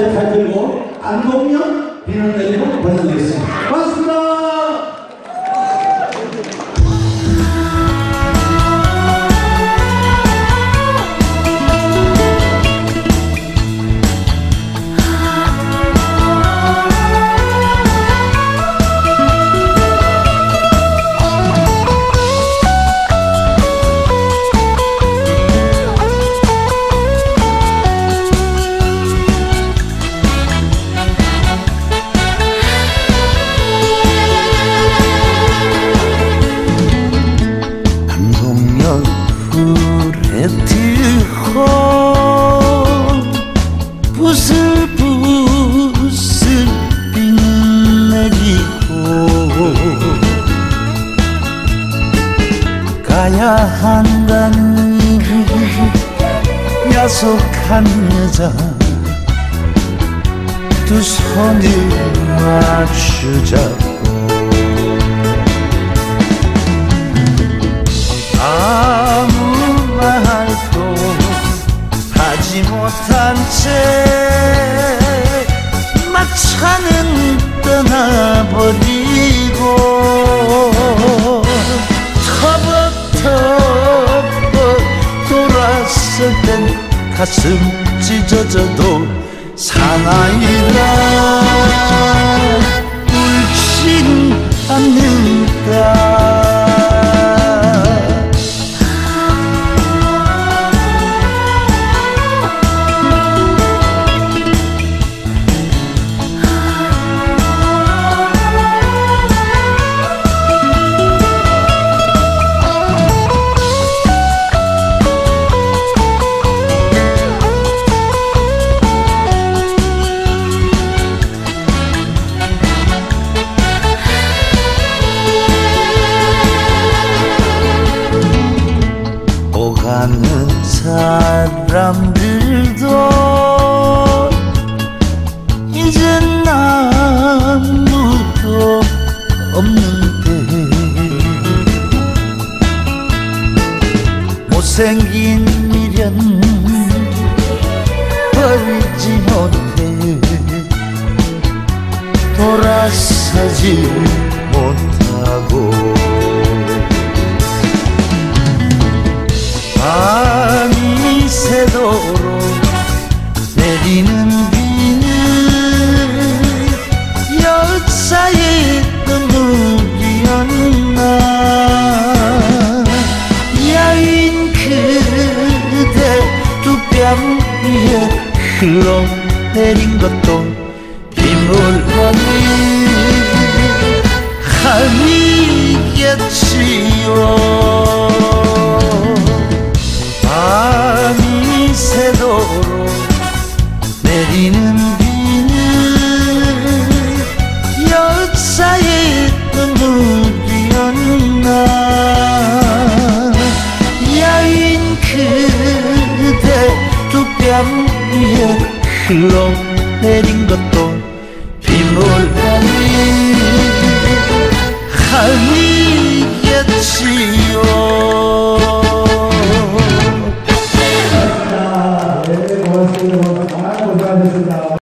제 타이틀곡 안동역 비는 내리고 보내드리겠습니다. 고맙습니다. 가야 한다는 야속한 여자. 두 손을 맞추자고. 아무 말도 하지 못한 채 막차는 떠나 돌았을 땐 가슴 찢어져도 사나이라 생긴 미련 버리지 못해. 돌아서지 못하고. 밤이 새도록 내리는 두뺨 위에 흘러내린 것도 빗물원 Long.